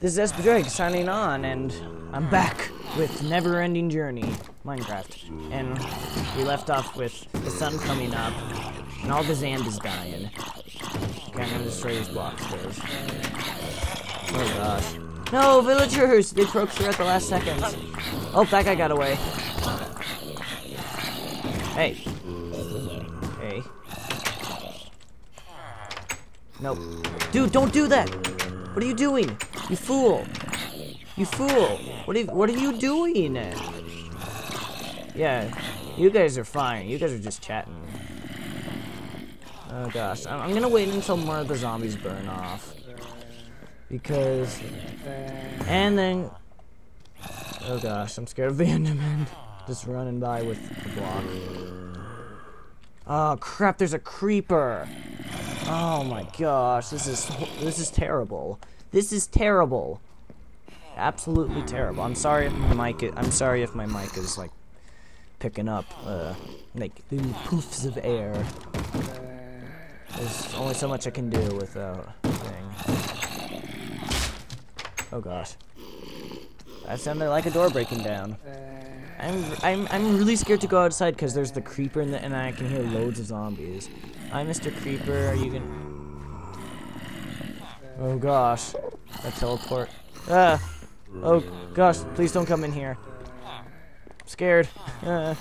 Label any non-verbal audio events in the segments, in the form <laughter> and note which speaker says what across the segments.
Speaker 1: this is Spadraig signing on, and I'm back with Never Ending Journey, Minecraft. And we left off with the sun coming up, and all the Zand is dying. Okay, I'm gonna destroy these blocks first. Oh gosh. No, villagers! They broke through at the last second. Oh, that guy got away. Hey. Hey. Nope. Dude, don't do that! What are you doing? You fool! You fool! What are you, what are you doing? Yeah, you guys are fine. You guys are just chatting. Oh gosh, I'm, I'm gonna wait until more of the zombies burn off. Because... And then... Oh gosh, I'm scared of the <laughs> Enderman. Just running by with the block. Oh crap, there's a creeper! Oh my gosh, this is this is terrible. This is terrible. Absolutely terrible. I'm sorry if my mic. I'm sorry if my mic is like picking up uh, like little poofs of air. There's only so much I can do without thing. Oh gosh, that sounded like a door breaking down. I'm I'm I'm really scared to go outside because there's the creeper the, and I can hear loads of zombies. Hi, Mr. Creeper. Are you gonna? Oh gosh, that teleport. Ah. Oh gosh, please don't come in here. I'm scared. Uh.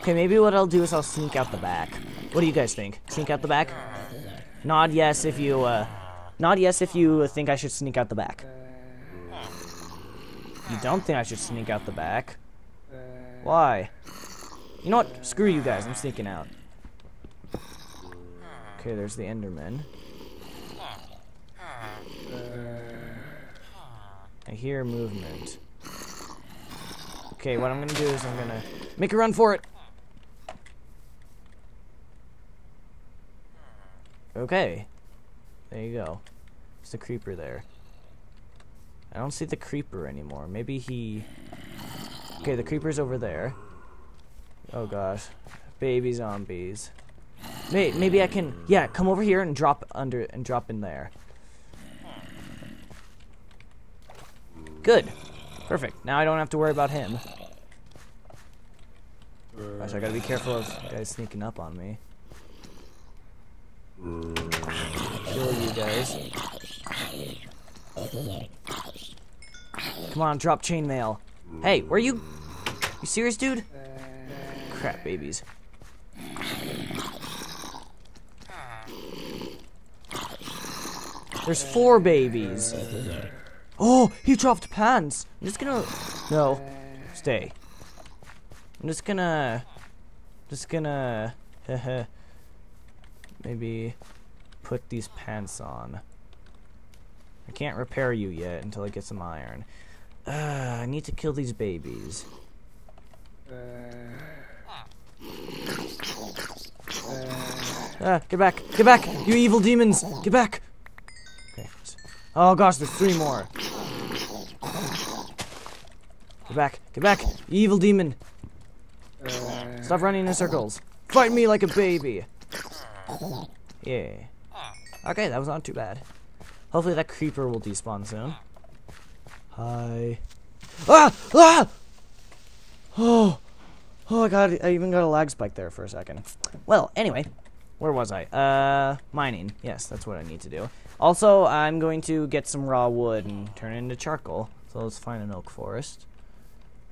Speaker 1: Okay, maybe what I'll do is I'll sneak out the back. What do you guys think? Sneak out the back? Nod yes if you uh. Nod yes if you think I should sneak out the back. You don't think I should sneak out the back? Why? You know what? Screw you guys. I'm sneaking out. Okay, there's the Enderman. I hear movement. Okay, what I'm gonna do is I'm gonna make a run for it. Okay. There you go. There's the creeper there. I don't see the creeper anymore. Maybe he... Okay, the creeper's over there. Oh gosh. Baby zombies. Maybe, maybe I can... Yeah, come over here and drop under... And drop in there. Good. Perfect. Now I don't have to worry about him. Gosh, I gotta be careful of guys sneaking up on me. Kill you guys. Come on, drop chainmail. Hey, where you? You serious, dude? Crap, babies. There's four babies. Oh, he dropped pants. I'm just gonna... No. Stay. I'm just gonna... Just gonna... <laughs> maybe put these pants on. I can't repair you yet until I get some iron. Uh, <sighs> I need to kill these babies. <sighs> Ah, get back! Get back! You evil demons! Get back! Okay. Oh gosh, there's three more. Get back! Get back! Evil demon! Stop running in circles. Fight me like a baby! Yeah. Okay, that was not too bad. Hopefully that creeper will despawn soon. Hi. Ah! Ah! Oh! Oh, I got. I even got a lag spike there for a second. Well, anyway, where was I? Uh, mining. Yes, that's what I need to do. Also, I'm going to get some raw wood and turn it into charcoal. So let's find an oak forest.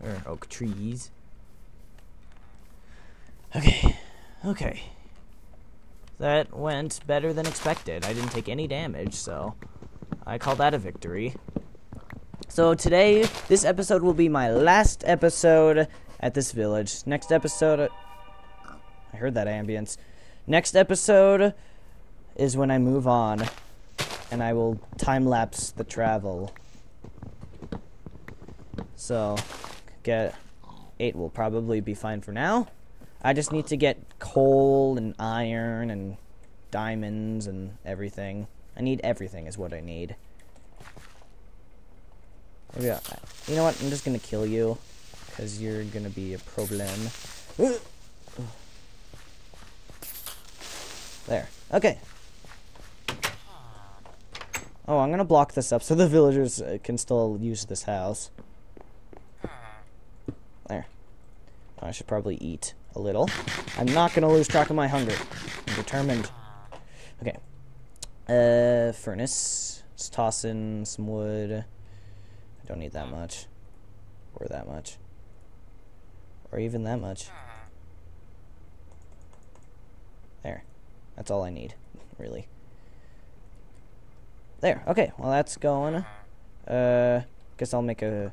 Speaker 1: Or oak trees. Okay. Okay. That went better than expected. I didn't take any damage, so I call that a victory. So today, this episode will be my last episode at this village. Next episode, I heard that ambience. Next episode is when I move on, and I will time lapse the travel. So, get eight will probably be fine for now. I just need to get coal and iron and diamonds and everything. I need everything is what I need. Maybe I, you know what? I'm just gonna kill you because you're gonna be a problem. There. Okay. Oh, I'm gonna block this up so the villagers uh, can still use this house. There. I should probably eat a little. I'm not gonna lose track of my hunger. I'm determined. Okay. Uh, furnace. Let's toss in some wood. I don't need that much. Or that much. Or even that much. There. That's all I need, really. There. Okay. Well, that's going. Uh, guess I'll make a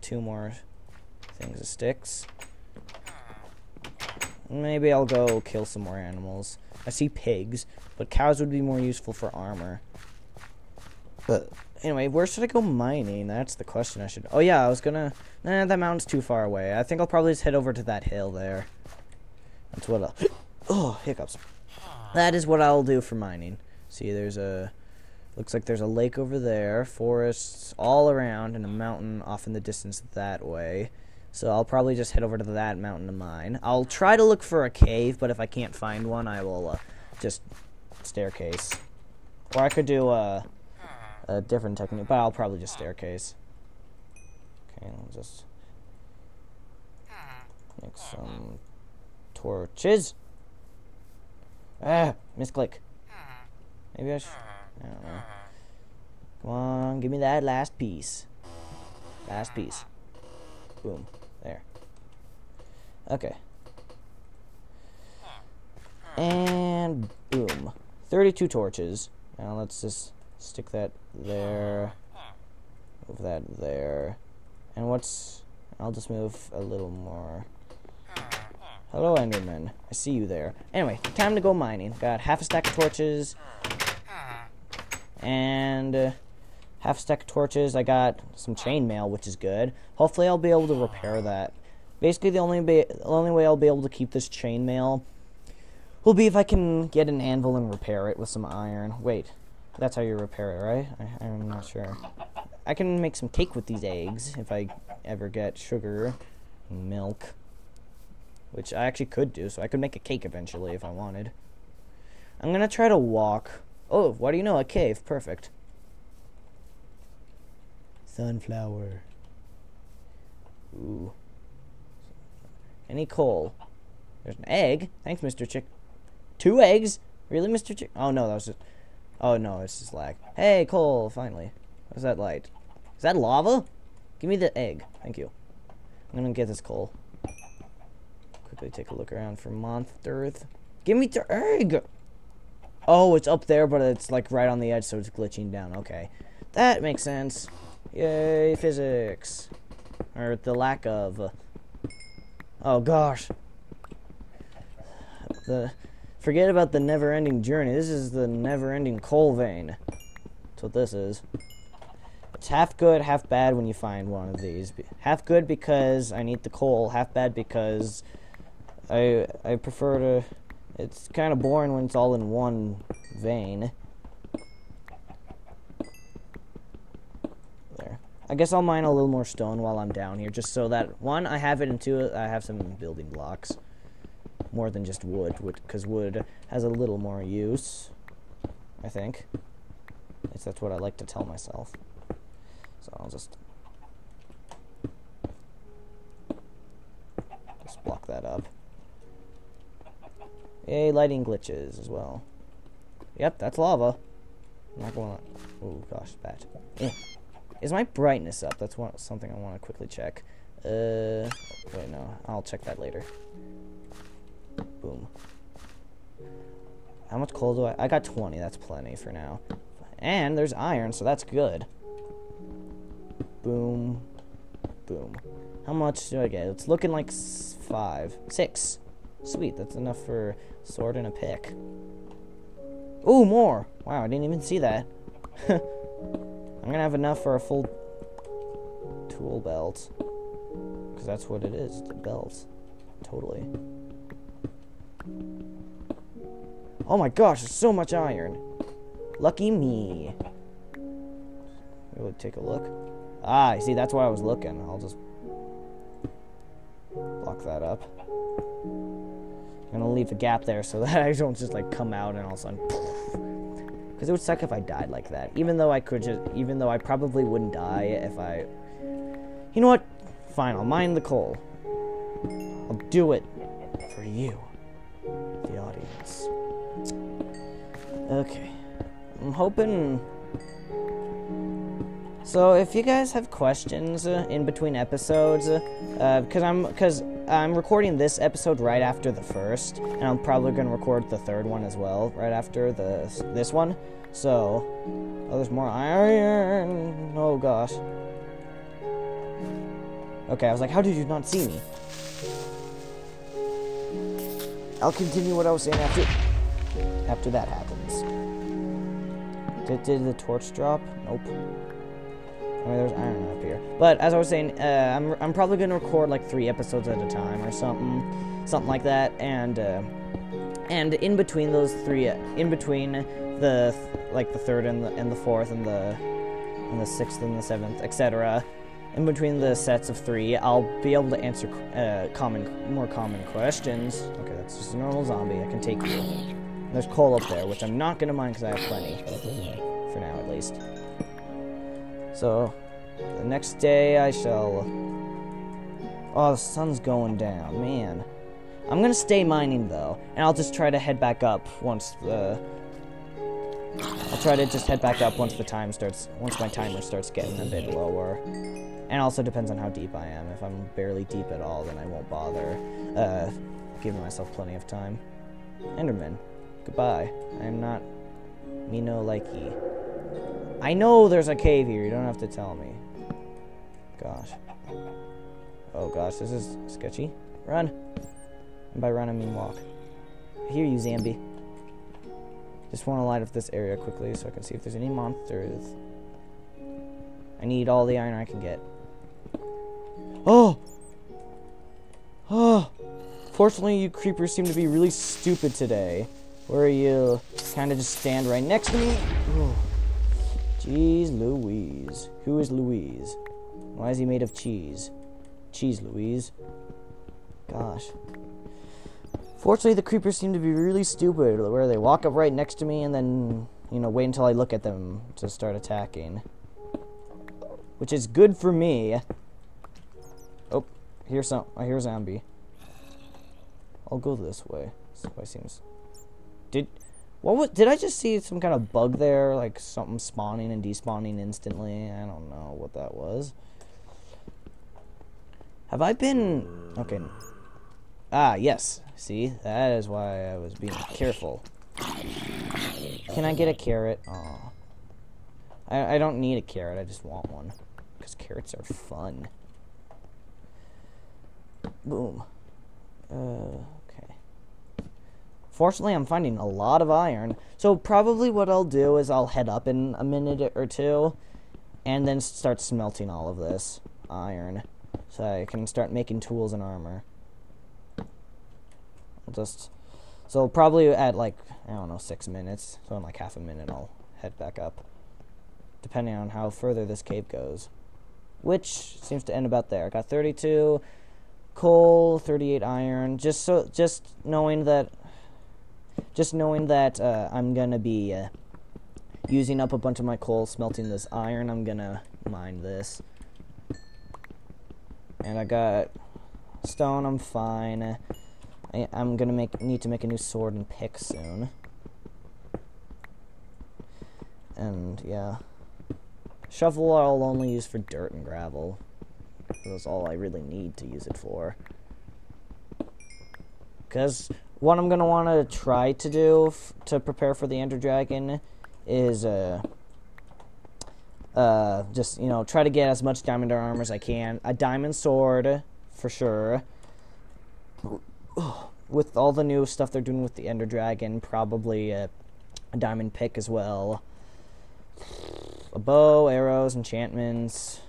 Speaker 1: two more things of sticks. Maybe I'll go kill some more animals. I see pigs, but cows would be more useful for armor. But anyway, where should I go mining? That's the question I should. Oh yeah, I was gonna. Nah, that mountain's too far away. I think I'll probably just head over to that hill there. That's what I'll. <gasps> oh, hiccups. That is what I'll do for mining. See, there's a. Looks like there's a lake over there, forests all around, and a mountain off in the distance that way. So I'll probably just head over to that mountain of mine. I'll try to look for a cave, but if I can't find one, I will uh, just staircase. Or I could do a, a different technique, but I'll probably just staircase. Okay, I'll just make some torches. Ah, misclick. Maybe I should. Know. Uh-huh. Come on, give me that last piece. Last piece. Uh-huh. Boom. There. Okay. And boom. 32 torches. Now let's just stick that there. Move that there. And what's... I'll just move a little more. Uh-huh. Hello, Enderman. I see you there. Anyway, time to go mining. Got half a stack of torches. And... Uh, half stack torches. I got some chainmail, which is good. Hopefully, I'll be able to repair that. Basically, the only be, the only way I'll be able to keep this chainmail will be if I can get an anvil and repair it with some iron. Wait, that's how you repair it, right? I, I'm not sure. I can make some cake with these eggs if I ever get sugar milk, which I actually could do. So I could make a cake eventually if I wanted. I'm gonna try to walk. Oh, what do you know? A cave. Perfect. Sunflower. Ooh. Any coal? There's an egg. Thanks, Mr. Chick. Two eggs? Really, Mr. Chick? Oh, no, that was just... Oh, no, it's just lag. Hey, coal, finally. What's that light? Is that lava? Give me the egg. Thank you. I'm gonna get this coal. Quickly take a look around for monsters. Give me the egg! Oh, it's up there, but it's like right on the edge, so it's glitching down. Okay. That makes sense. Yay, physics. Or the lack of. Uh, oh gosh. The forget about the never-ending journey. This is the never-ending coal vein. That's what this is. It's half good, half bad when you find one of these. Half good because I need the coal. Half bad because I I prefer to. It's kind of boring when it's all in one vein. There. I guess I'll mine a little more stone while I'm down here, just so that, one, I have it, and two, I have some building blocks. More than just wood, because wood has a little more use, I think. At least that's what I like to tell myself. So I'll just... Just block that up. Yay, lighting glitches as well. Yep, that's lava. I'm not going to... Oh, gosh, bad. Eh. Is my brightness up? That's one, something I want to quickly check. Uh, wait, no. I'll check that later. Boom. How much coal do I... I got 20. That's plenty for now. And there's iron, so that's good. Boom. Boom. How much do I get? It's looking like five. Six. Sweet, that's enough for sword and a pick. Ooh, more! Wow, I didn't even see that. <laughs> I'm gonna have enough for a full tool belt. Because that's what it is, the belt. Totally. Oh my gosh, there's so much iron. Lucky me. We'll take a look. Ah, see, that's why I was looking. I'll just block that up. I'm gonna leave a gap there so <laughs> that I don't just like come out and all of a sudden. Because it would suck if I died like that. Even though I could just, even though I probably wouldn't die if I. You know what? Fine, I'll mine the coal. I'll do it for you, the audience. Okay. I'm hoping. So if you guys have questions uh, in between episodes, because uh, I'm because I'm recording this episode right after the first, and I'm probably gonna record the third one as well right after the this one. So, oh, there's more iron. Oh gosh. Okay, I was like, how did you not see me? I'll continue what I was saying after after that happens. Did, did the torch drop? Nope. I mean, there's iron up here. But as I was saying, uh, I'm, I'm probably going to record like three episodes at a time or something, something like that. And uh, and in between those three, in between the like the third and the and the fourth and the and the sixth and the seventh, etc. In between the sets of three, I'll be able to answer uh, common, more common questions. Okay, that's just a normal zombie. I can take you. There's coal up there, which I'm not gonna mind because I have plenty for now, at least. So, the next day I shall. Oh, the sun's going down, man. I'm gonna stay mining though, and I'll just try to head back up once the. I'll try to just head back up once the time starts, once my timer starts getting a bit lower. And also depends on how deep I am. If I'm barely deep at all, then I won't bother uh, giving myself plenty of time. Enderman, goodbye. I am not me no likey. I know there's a cave here. You don't have to tell me. Gosh. Oh gosh, this is sketchy. Run. And by run, I mean walk. I hear you, Zambi. Just want to light up this area quickly so I can see if there's any monsters. I need all the iron I can get. Oh! Oh! Fortunately, you creepers seem to be really stupid today. Where are you kind of just stand right next to me. Jeez Louise. Who is Louise? Why is he made of cheese? Cheese Louise. Gosh. Fortunately, the creepers seem to be really stupid, where they walk up right next to me and then, you know, wait until I look at them to start attacking. Which is good for me. Oh, here's some. Uh, I hear a zombie. I'll go this way. This way seems. Did what was? Did I just see some kind of bug there, like something spawning and despawning instantly? I don't know what that was. Have I been okay? Ah, yes. See, that is why I was being careful. Can I get a carrot? Oh, I I don't need a carrot. I just want one because carrots are fun. Boom. Uh. Fortunately, I'm finding a lot of iron. So probably what I'll do is I'll head up in a minute or two and then start smelting all of this iron so I can start making tools and armor. Just so probably at like I don't know 6 minutes. So in like half a minute I'll head back up depending on how further this cave goes. Which seems to end about there. I got 32 coal, 38 iron. Just so, just knowing that, just knowing that uh, I'm gonna be uh, using up a bunch of my coal, smelting this iron. I'm gonna mine this, and I got stone. I'm fine. I, I'm gonna make need to make a new sword and pick soon. And yeah. Shovel I'll only use for dirt and gravel. That's all I really need to use it for. Because what I'm going to want to try to do to prepare for the Ender Dragon is uh, uh, just, you know, try to get as much diamond armor as I can. A diamond sword, for sure. <sighs> With all the new stuff they're doing with the Ender Dragon, probably a, a diamond pick as well. A bow, arrows, enchantments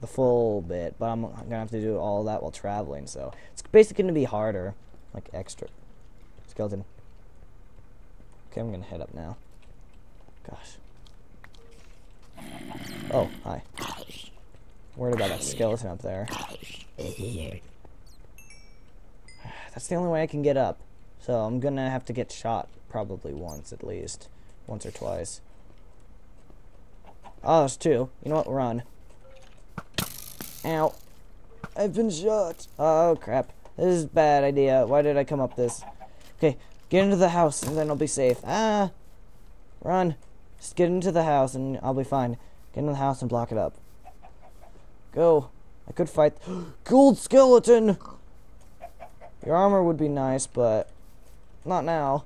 Speaker 1: the full bit, but I'm gonna have to do all that while traveling, so it's basically gonna be harder, like extra. Skeleton. Okay, I'm gonna head up now. Gosh. Oh, hi. Worried about that skeleton up there. <sighs> That's the only way I can get up. So I'm gonna have to get shot probably once at least. once or twice. Oh, there's two. You know what? Run. Ow. I've been shot. Oh, crap. This is a bad idea. Why did I come up this? Okay, get into the house and then I'll be safe. Ah! Run. Just get into the house and I'll be fine. Get into the house and block it up. Go. I could fight. <gasps> Gold skeleton! Your armor would be nice, but not now.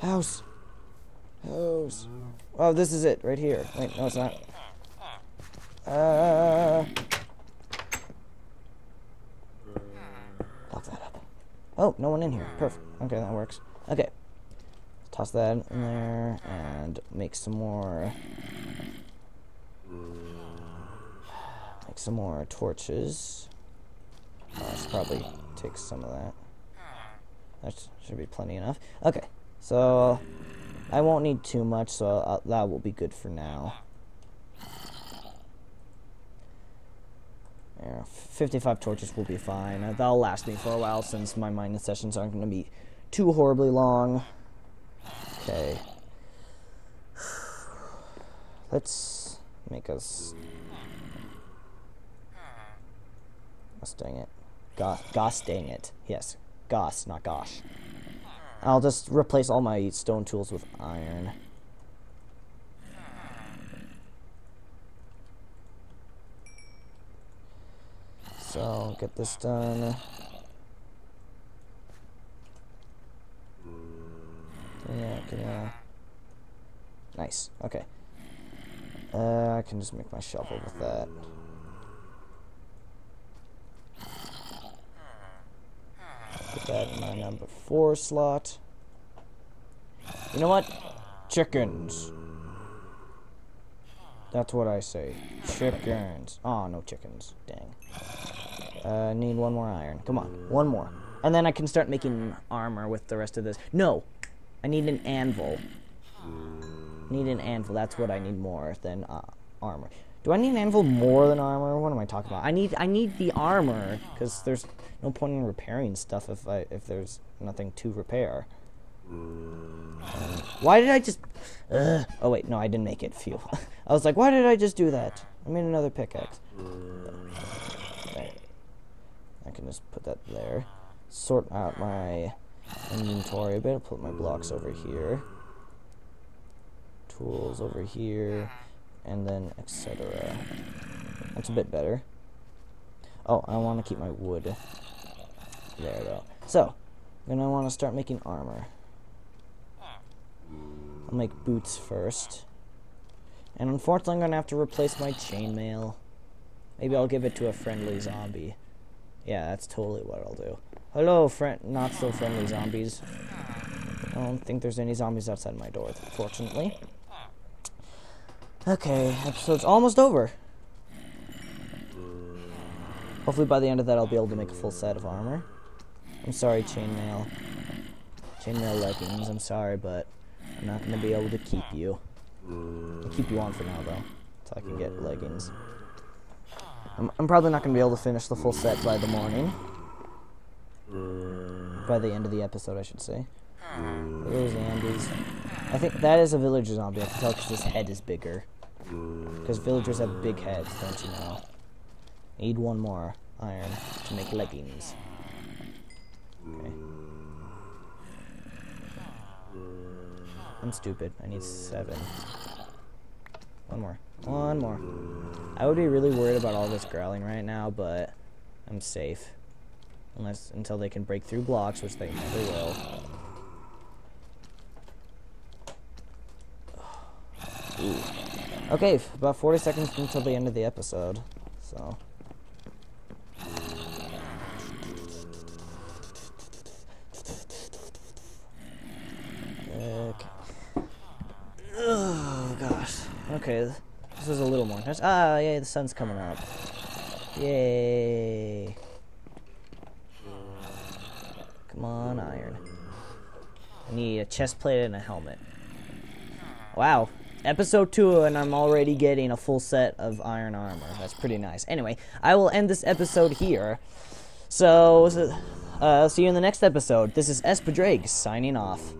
Speaker 1: House. House. Oh, this is it, right here. Wait, no, it's not. Uh, lock that up. Oh, no one in here. Perfect. Okay, that works. Okay. Toss that in there and make some more. Make some more torches. Uh, should probably take some of that. That should be plenty enough. Okay, so I won't need too much, so I'll, that will be good for now. Yeah, 55 torches will be fine. Uh, that'll last me for a while since my mining sessions aren't going to be too horribly long. Okay. <sighs> Let's make us... Gosh dang it. Gosh, gosh dang it. Yes. gosh, not gosh. I'll just replace all my stone tools with iron. So, get this done. Yeah, yeah. Nice. Okay. Uh, I can just make my shovel with that. Put that in my number four slot. You know what? Chickens. That's what I say. Chickens. Oh, no chickens. Dang. Uh, need one more iron. Come on, one more. And then I can start making armor with the rest of this. No! I need an anvil. Need an anvil. That's what I need more than uh, armor. Do I need an anvil more than armor? What am I talking about? I need I need the armor because there's no point in repairing stuff if I if there's nothing to repair. Why did I just? Uh, oh wait, no, I didn't make it. Phew. <laughs> I was like, why did I just do that? I made another pickaxe. Can just put that there. Sort out my inventory a bit. Put my blocks over here. Tools over here. And then etc. That's a bit better. Oh, I want to keep my wood there though. So, then I want to start making armor. I'll make boots first. And unfortunately, I'm going to have to replace my chainmail. Maybe I'll give it to a friendly zombie. Yeah, that's totally what I'll do. Hello, friend, not so friendly zombies. I don't think there's any zombies outside my door, fortunately. Okay, episode's almost over. Hopefully by the end of that I'll be able to make a full set of armor. I'm sorry, chainmail. Chainmail leggings, I'm sorry, but I'm not going to be able to keep you. I'll keep you on for now, though, so I can get leggings. I'm, I'm probably not going to be able to finish the full set by the morning. By the end of the episode, I should say. There's zombies. I think that is a villager zombie. I can tell because his head is bigger. Because villagers have big heads, don't you know? Need one more iron to make leggings. Okay. I'm stupid. I need seven. One more. One more. I would be really worried about all this growling right now, but I'm safe. Unless, until they can break through blocks, which they never will. Ooh. Okay, about 40 seconds until the end of the episode, so... Okay. <sighs> Oh, gosh. Okay, this is a little more intense. Ah, yeah, the sun's coming up. Yay. Come on, iron. I need a chest plate and a helmet. Wow. Episode 2 and I'm already getting a full set of iron armor. That's pretty nice. Anyway, I will end this episode here. So, uh, see you in the next episode. This is Spadraig signing off.